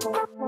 thank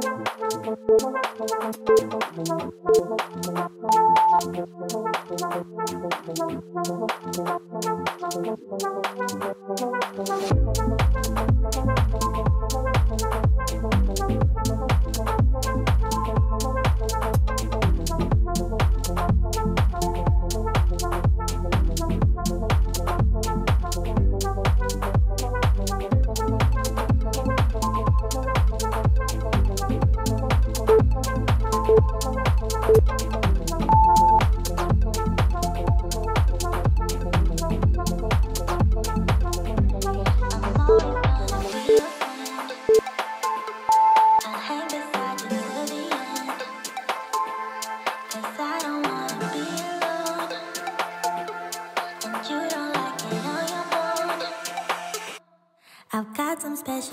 Eres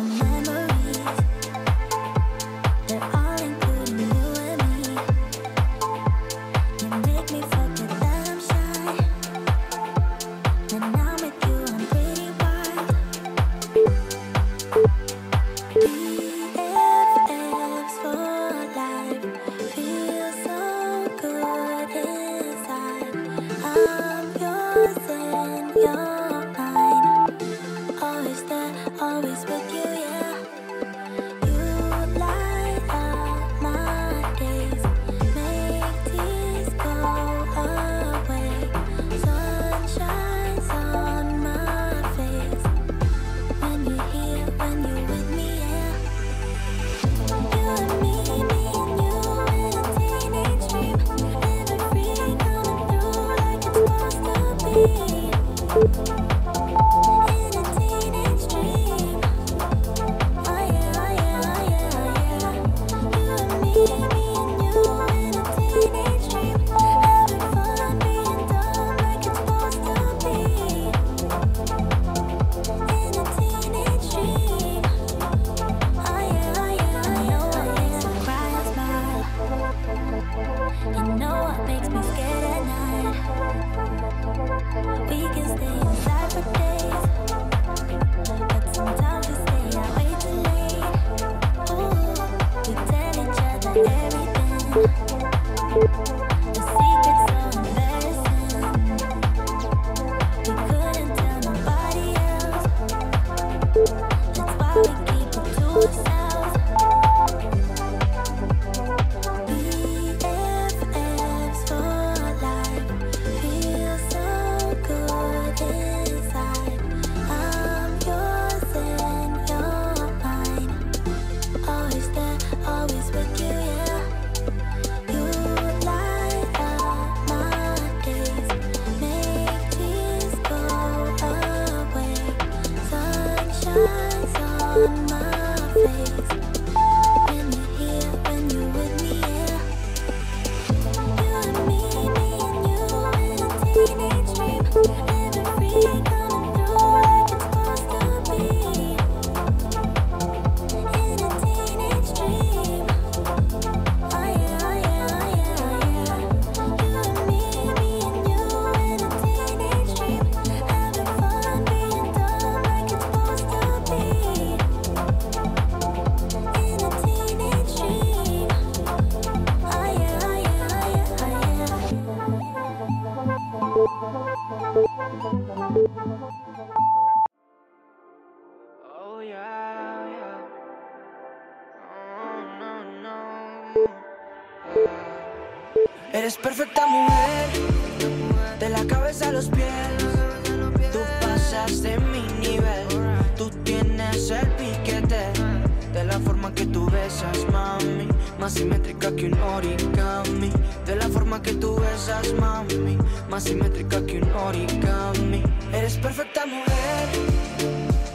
más simétrica que un origami. Eres perfecta mujer,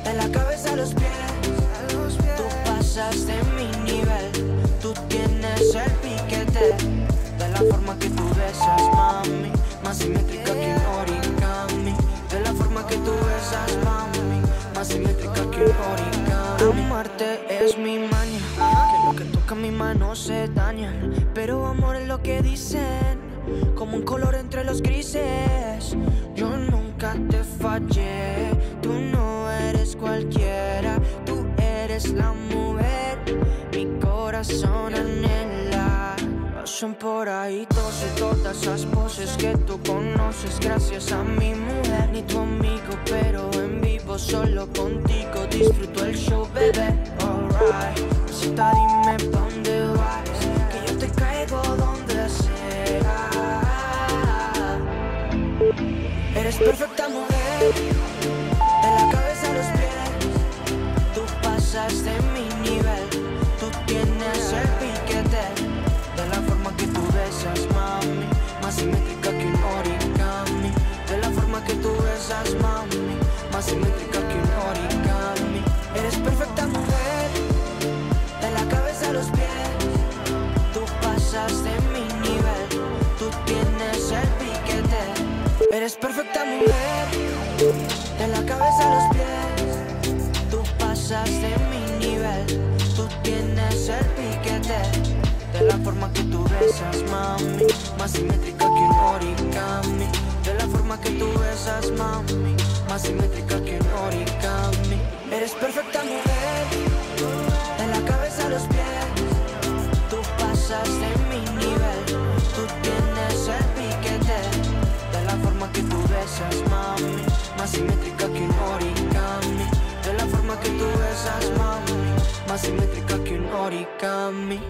de la cabeza a los pies. Tú pasas de mi nivel, tú tienes el piquete. La forma que tú besas, mami Más simétrica que un origami. De la forma que tú besas, mami Más simétrica que un origami. Amarte es mi maña Que lo que toca mi mano se daña. Pero amor es lo que dicen, como un color entre los grises. Yo nunca te fallé, tú no eres cualquiera, tú eres la mujer, mi corazón anhela. Pasan por ahí todos y todas esas poses que tú conoces gracias a mi mujer, ni tu amigo, pero en vivo solo contigo disfruto el show, bebé. Alright, simétrica que un origami. Eres perfecta mujer, de la cabeza a los pies. Tú pasas de mi nivel, tú tienes el piquete. Eres perfecta mujer, de la cabeza a los pies. Tú pasas de mi nivel, tú tienes el piquete. De la forma que tú besas, mami, más simétrica que un origami. De la forma que tú besas, mami, más simétrica que un origami. Eres perfecta mujer, de la cabeza a los pies. Tú pasas de mi nivel, tú tienes el piquete. De la forma que tú besas, mami, más simétrica que un origami. De la forma que tú besas, mami, más simétrica que un origami.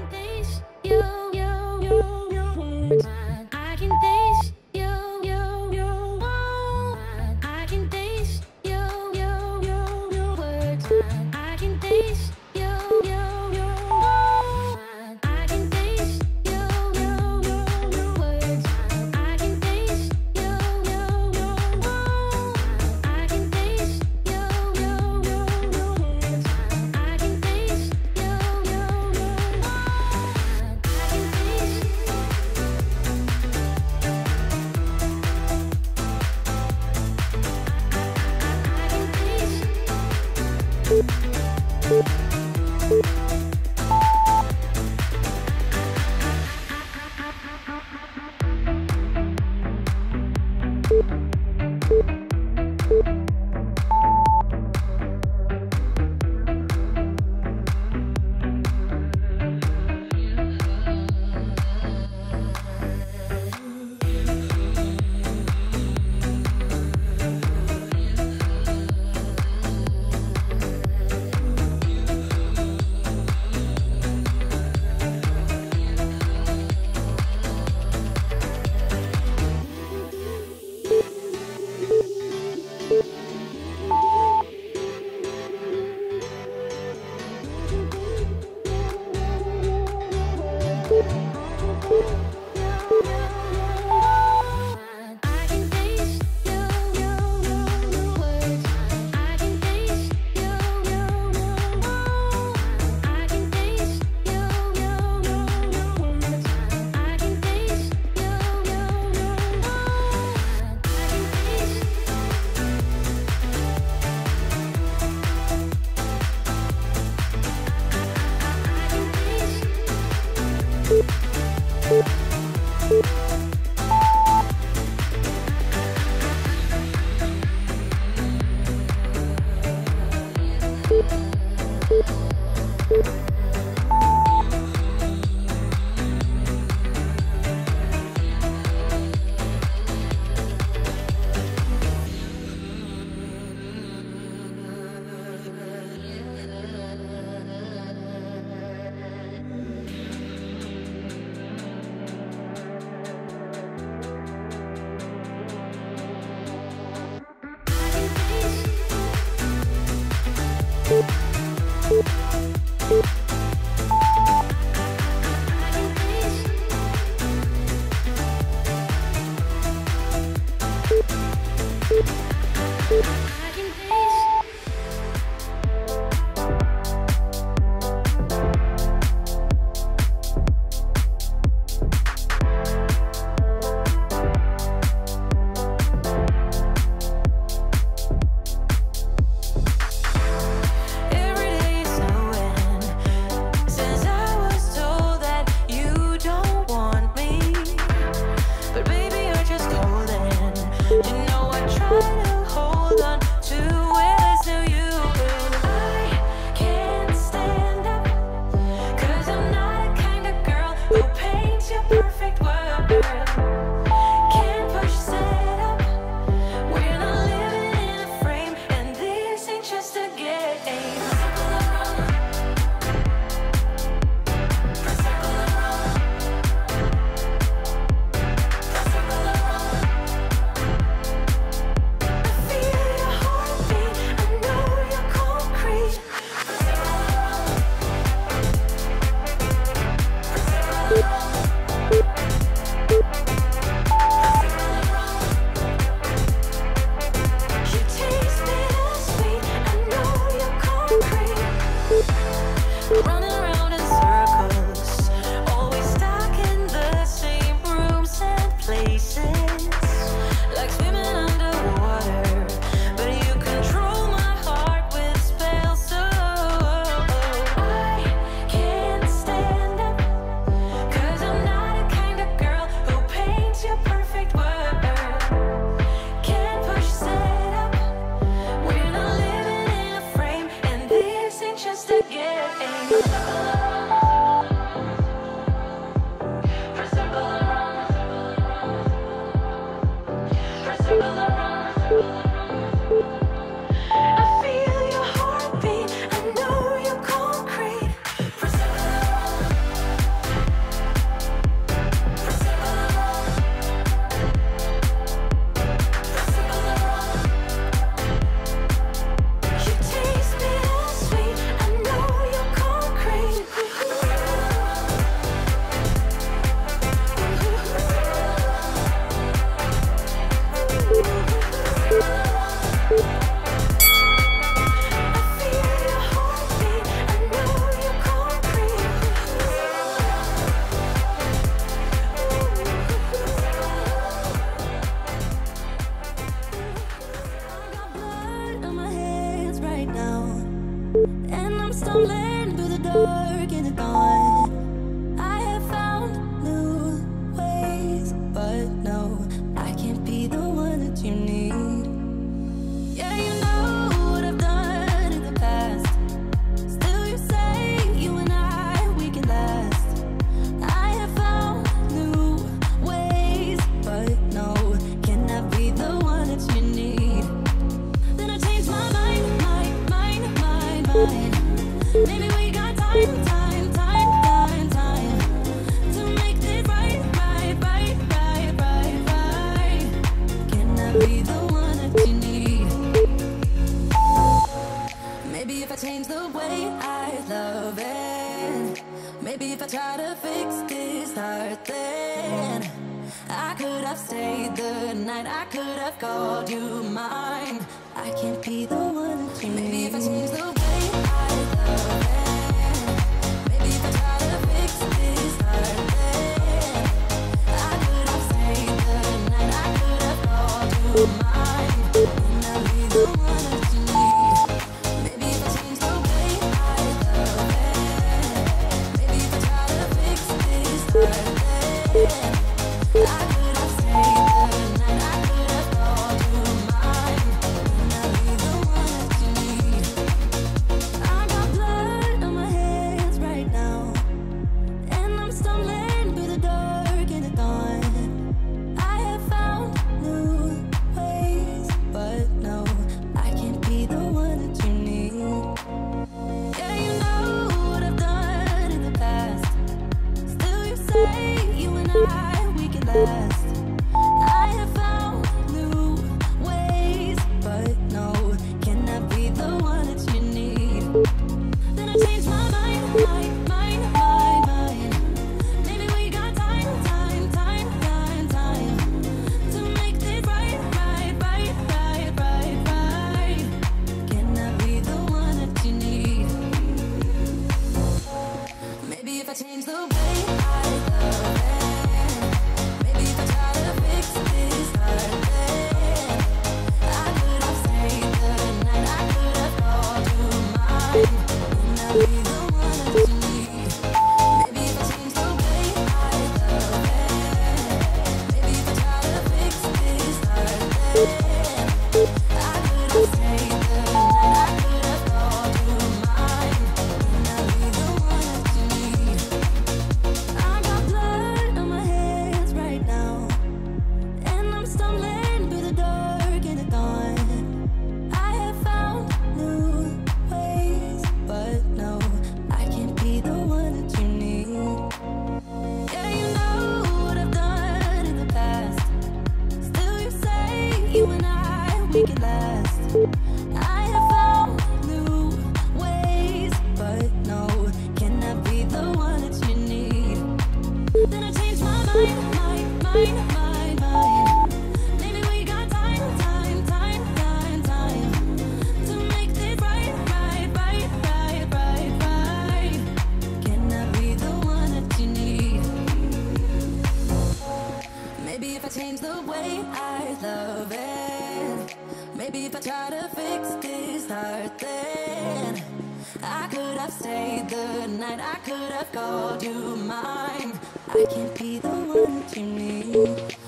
have stayed the night. I could have called you mine. I can't be the one you need.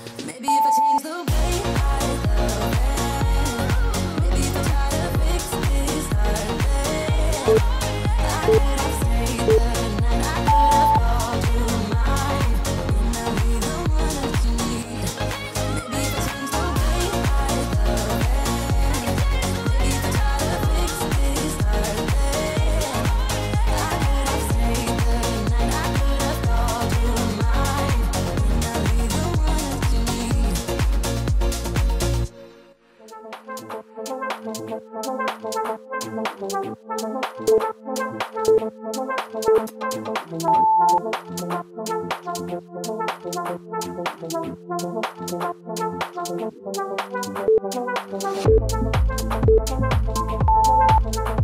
Thank you.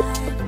life.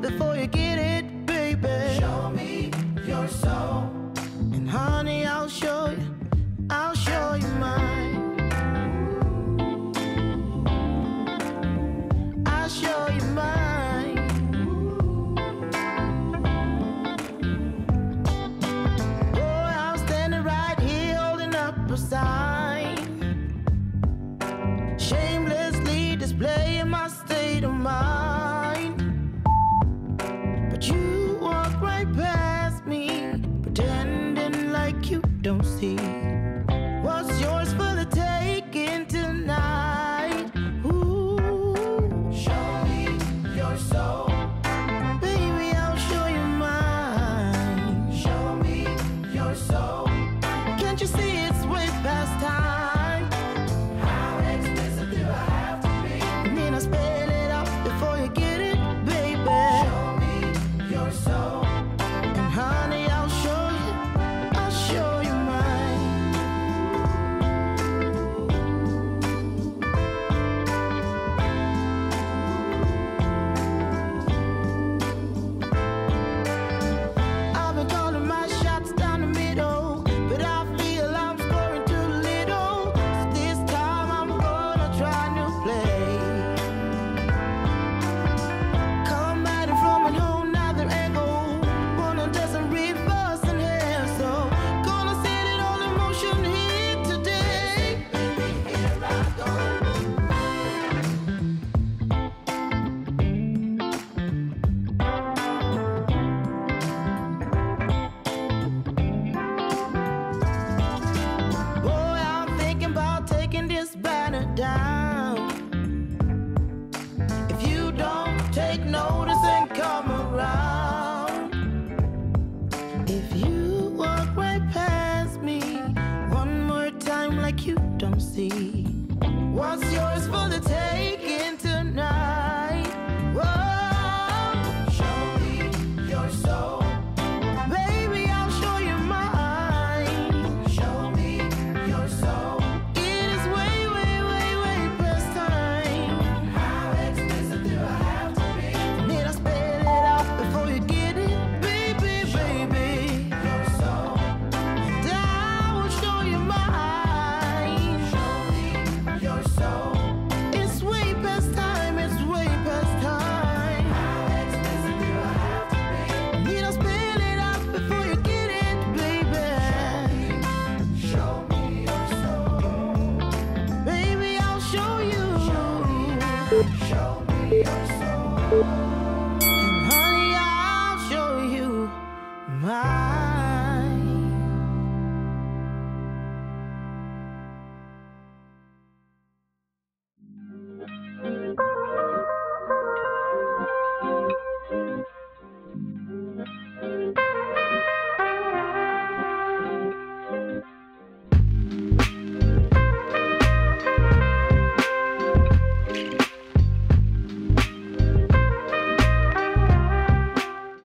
Before you get it,